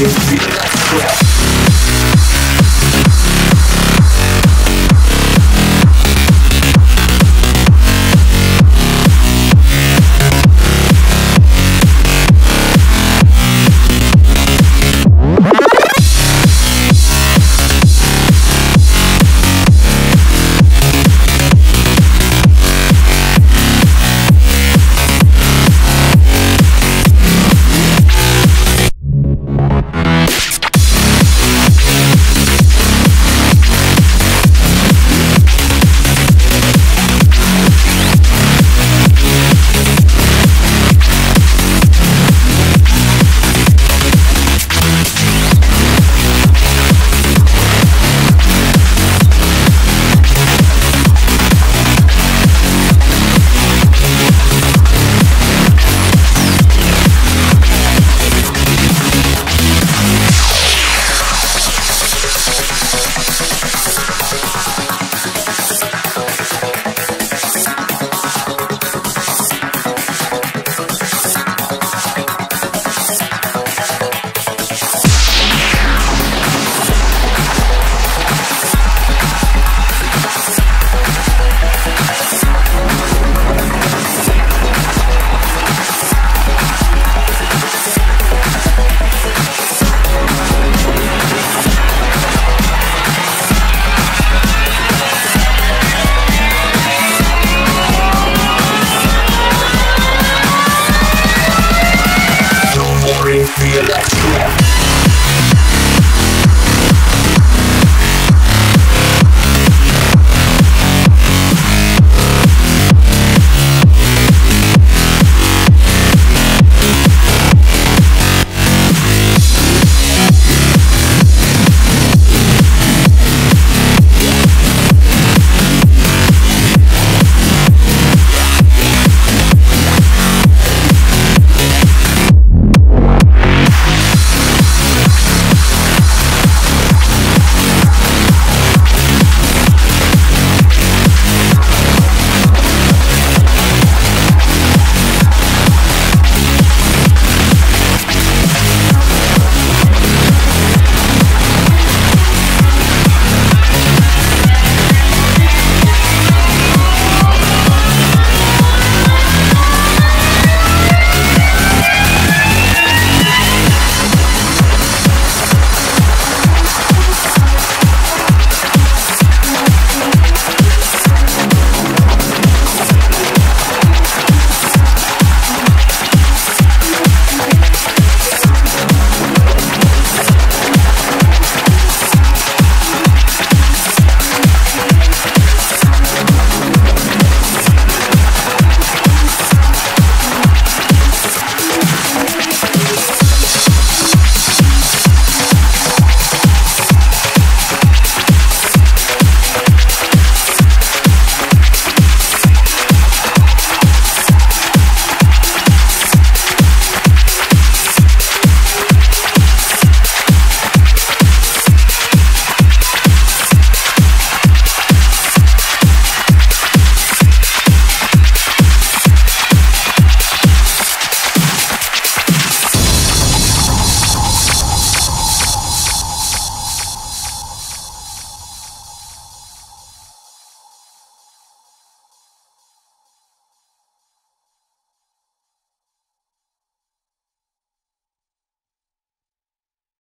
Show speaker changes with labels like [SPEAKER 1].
[SPEAKER 1] Every beat I swear